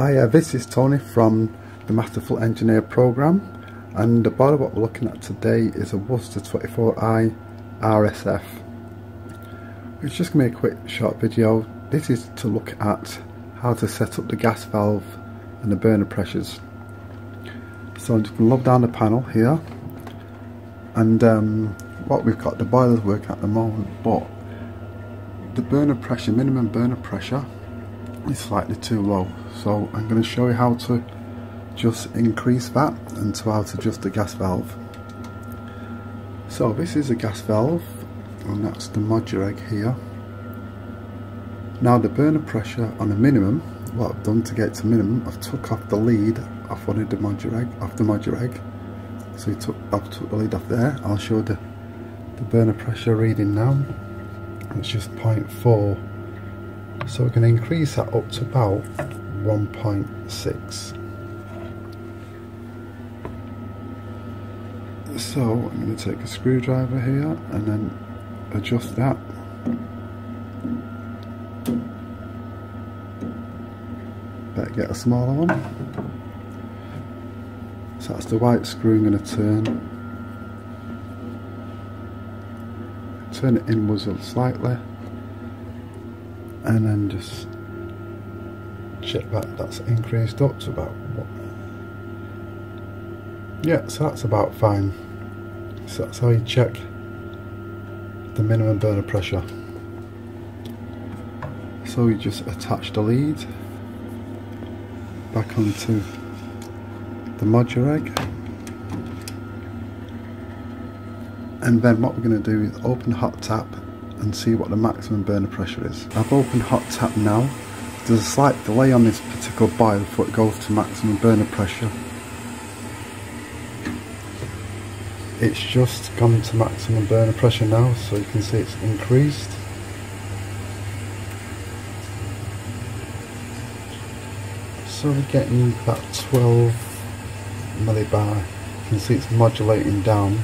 Hi, uh, this is Tony from the Masterful Engineer program and the bottle what we're looking at today is a Worcester 24i RSF. It's just going to be a quick short video. This is to look at how to set up the gas valve and the burner pressures. So I'm just going to lob down the panel here and um, what we've got the boiler's working at the moment but the burner pressure, minimum burner pressure is slightly too low. So I'm going to show you how to just increase that and to how to adjust the gas valve. So this is a gas valve and that's the Modureg here. Now the burner pressure on a minimum what I've done to get to minimum I've took off the lead. Off one of the Modureg off the Modureg. So took, I've took the lead off there. I'll show the, the burner pressure reading now. It's just 0.4 so we're going to increase that up to about 1.6 so I'm going to take a screwdriver here and then adjust that. Better get a smaller one. So that's the white screw I'm going to turn. Turn it inwards slightly and then just check that that's increased up to about what? Yeah so that's about fine. So that's how you check the minimum burner pressure. So you just attach the lead back onto the Modureg and then what we're going to do is open hot tap and see what the maximum burner pressure is. I've opened hot tap now. There's a slight delay on this particular boil before it goes to maximum burner pressure. It's just gone to maximum burner pressure now so you can see it's increased. So we're getting about 12 millibar. You can see it's modulating down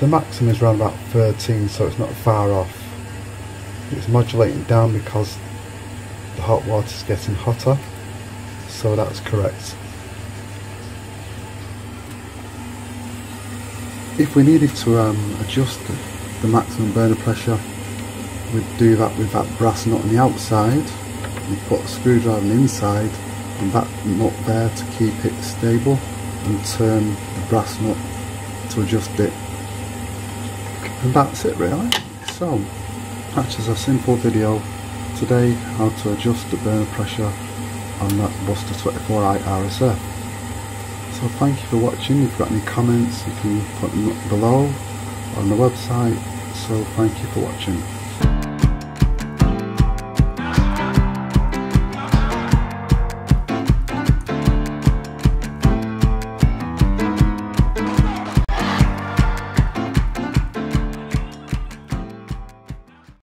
the maximum is around about 13 so it's not far off. It's modulating down because the hot water is getting hotter so that's correct. If we needed to um, adjust the, the maximum burner pressure we'd do that with that brass nut on the outside we put a screwdriver on the inside and that nut there to keep it stable and turn the brass nut to adjust it and that's it really. So that's just a simple video. Today how to adjust the burner pressure on that Worcester 24i RSF so thank you for watching. If you've got any comments you can put them below on the website. So thank you for watching